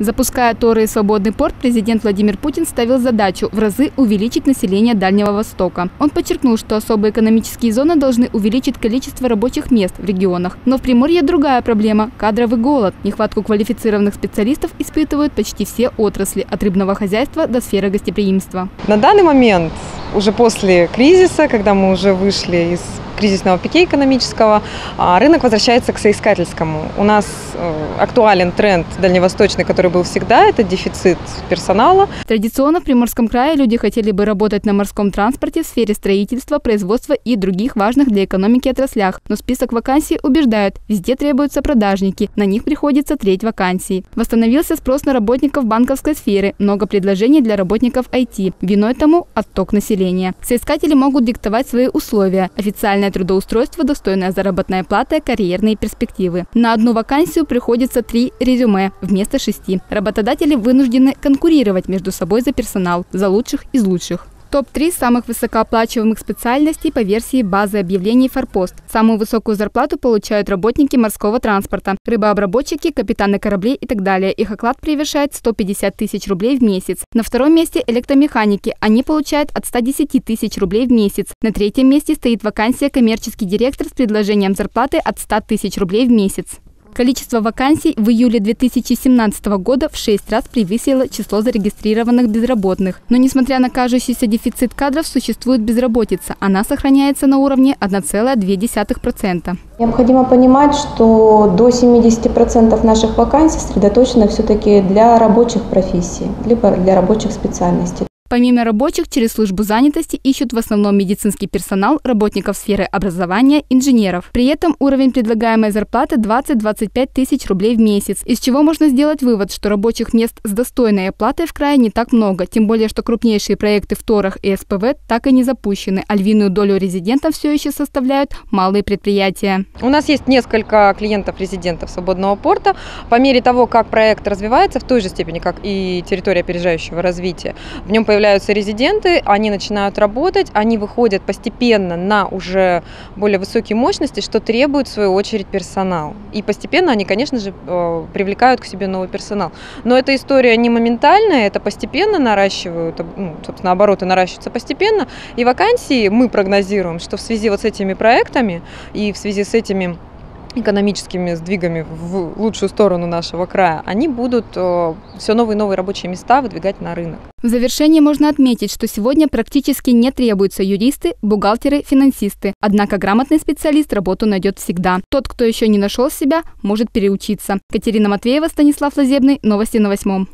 Запуская Торы и свободный порт, президент Владимир Путин ставил задачу в разы увеличить население Дальнего Востока. Он подчеркнул, что особые экономические зоны должны увеличить количество рабочих мест в регионах. Но в Приморье другая проблема – кадровый голод. Нехватку квалифицированных специалистов испытывают почти все отрасли – от рыбного хозяйства до сферы гостеприимства. На данный момент, уже после кризиса, когда мы уже вышли из кризисного пике экономического, а рынок возвращается к соискательскому. У нас э, актуален тренд дальневосточный, который был всегда, это дефицит персонала. Традиционно в Приморском крае люди хотели бы работать на морском транспорте в сфере строительства, производства и других важных для экономики отраслях. Но список вакансий убеждает, везде требуются продажники, на них приходится треть вакансий. Восстановился спрос на работников банковской сферы, много предложений для работников IT. Виной тому отток населения. Соискатели могут диктовать свои условия. Официальная Стабильное трудоустройство, достойная заработная плата, карьерные перспективы. На одну вакансию приходится три резюме вместо шести. Работодатели вынуждены конкурировать между собой за персонал, за лучших из лучших. Топ-3 самых высокооплачиваемых специальностей по версии базы объявлений «Форпост». Самую высокую зарплату получают работники морского транспорта, рыбообработчики, капитаны кораблей и так далее. Их оклад превышает 150 тысяч рублей в месяц. На втором месте электромеханики. Они получают от 110 тысяч рублей в месяц. На третьем месте стоит вакансия коммерческий директор с предложением зарплаты от 100 тысяч рублей в месяц. Количество вакансий в июле 2017 года в 6 раз превысило число зарегистрированных безработных. Но несмотря на кажущийся дефицит кадров, существует безработица. Она сохраняется на уровне 1,2%. Необходимо понимать, что до 70% наших вакансий сосредоточено все-таки для рабочих профессий, либо для рабочих специальностей. Помимо рабочих, через службу занятости ищут в основном медицинский персонал, работников сферы образования, инженеров. При этом уровень предлагаемой зарплаты 20-25 тысяч рублей в месяц, из чего можно сделать вывод, что рабочих мест с достойной оплатой в крае не так много, тем более, что крупнейшие проекты в ТОРах и СПВ так и не запущены, а львиную долю резидентов все еще составляют малые предприятия. У нас есть несколько клиентов-резидентов свободного порта. По мере того, как проект развивается, в той же степени, как и территория опережающего развития, в нем появляется появляются резиденты, они начинают работать, они выходят постепенно на уже более высокие мощности, что требует в свою очередь персонал. И постепенно они, конечно же, э, привлекают к себе новый персонал. Но эта история не моментальная, это постепенно наращивают, ну, собственно, обороты наращиваются постепенно. И вакансии мы прогнозируем, что в связи вот с этими проектами и в связи с этими экономическими сдвигами в лучшую сторону нашего края, они будут э, все новые и новые рабочие места выдвигать на рынок. В завершение можно отметить, что сегодня практически не требуются юристы, бухгалтеры, финансисты. Однако грамотный специалист работу найдет всегда. Тот, кто еще не нашел себя, может переучиться. Катерина Матвеева, Станислав Лазебный. Новости на восьмом.